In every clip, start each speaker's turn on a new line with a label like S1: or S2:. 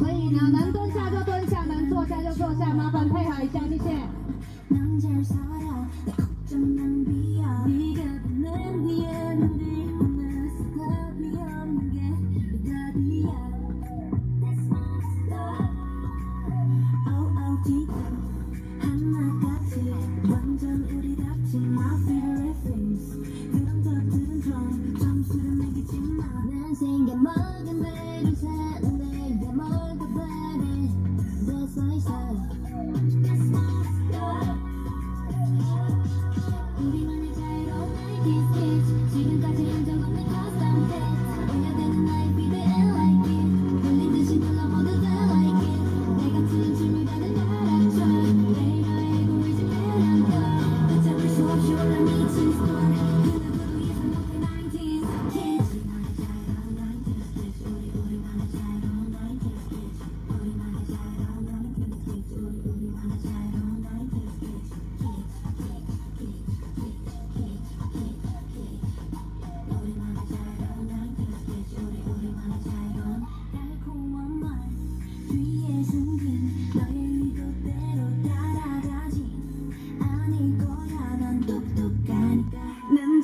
S1: 所以呢能蹲下就
S2: 지금까지 한 적 없는 가사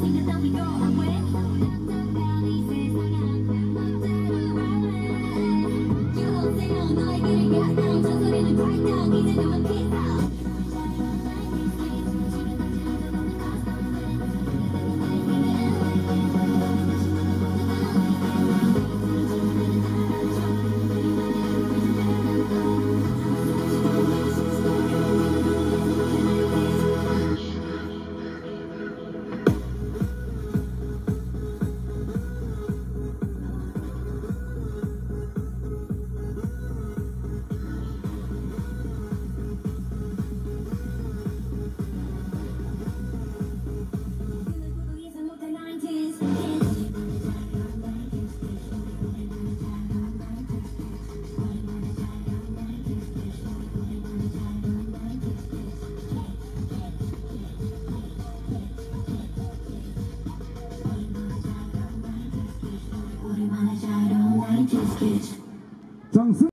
S2: swinging, then we go. 政治。